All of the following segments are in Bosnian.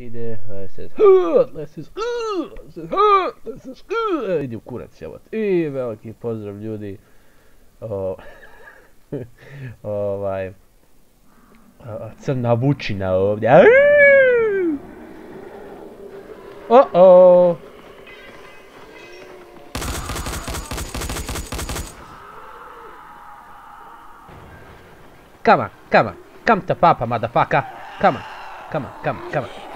ide, let's says, let's says, ide u kurac, evo. I veliki pozdrav ljudi. O, ovaj, crna vučina ovdje. O, o. Come on, come on. Come to papa, motherfucker. Come on, come on, come on, come on.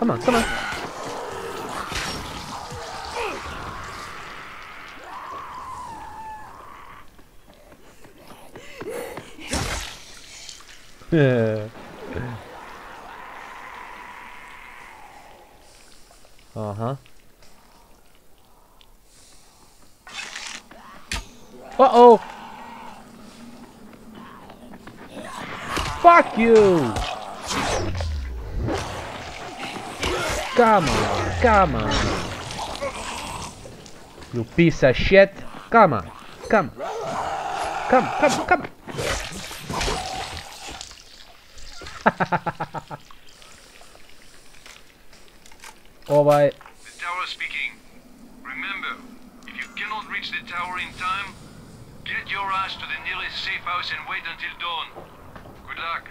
Come on, come on. Yeah. Uh-huh. Uh-oh! Fuck you! Come on, come on. You piece of shit. Come on, come. Come, come, come. ovaj... The tower speaking. Remember, if you cannot reach the tower in time, get your ass to the nearest safe house and wait until dawn. Good luck.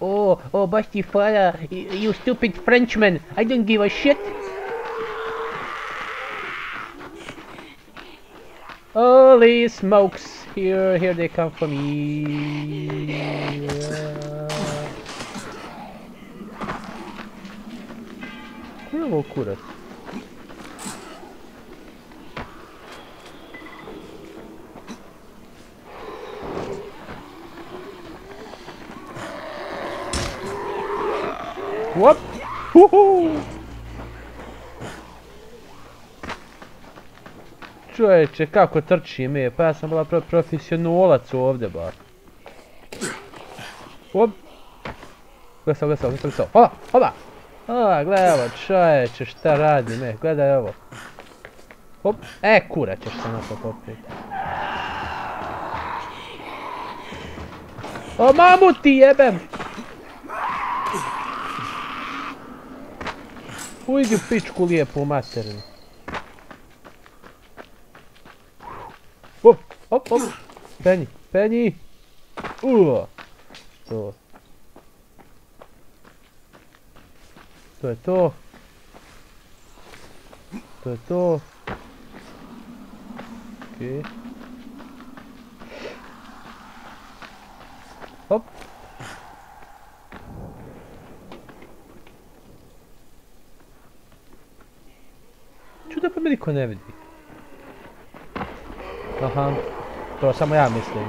Oh, oh, Basti Fala, you stupid Frenchman, I don't give a shit. Holy smokes, here, here they come for me. Que loucura. Whoop! Woohoo! Čovječe, kako trči me, pa ja sam bila pro profesionalac ovdje, ba. Hop! Gledaj, gledaj, gledaj, gledaj, hola, hola! A, gledaj ovo, čovječe, šta radi me, gledaj ovo. Hop, e, kura ćeš se na to popiti. O, mamu ti jebem! Ujdi u pičku lijepu u materinu. Hop, op, hop. Penji, penji. Uo. To. To je to. To je to. Okej. Okay. Da pa me niko ne vidi. Aha. To samo ja mislim.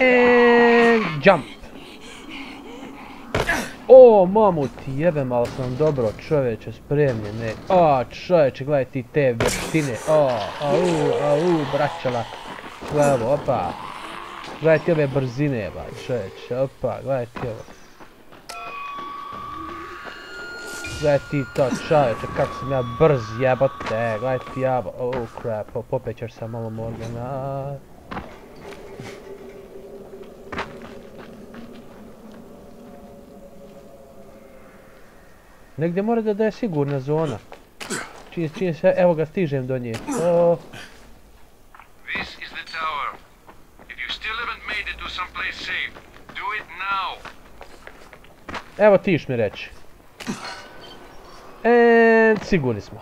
And jump. O, mamu ti jebem, ali sam dobro čoveče ne. O, čoveče, gledaj ti te vrtine. O, au, au, braćala. Gledaj ovo, opa. Gledaj ti ove brzine, ovaj ba, čoveče, opa, gledaj ti ovo. Gledaj ti to, čoveče, kako sam ja brz jebote, gledaj ti jabo. Oh, crap, popećaš sam malo Morgana. Negdje mora da, da je sigurna zona. Čini, čini se, evo ga, stižem do nje. O. This is the tower. If you still haven't made it to someplace safe, do it now. Evo tiš mi reći. And sigurni smo.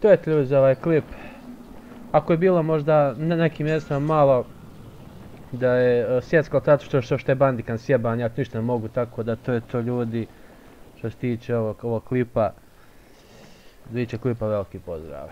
To je tljuz za ovaj klip. Ako je bilo možda na nekim mjestima malo da je e, sjeckalo tato što, što, što je bandikan sjeban, ja ništa ne mogu tako da to je to ljudi što se tiče ovog, ovog klipa. Dviće klipa veliki pozdrav.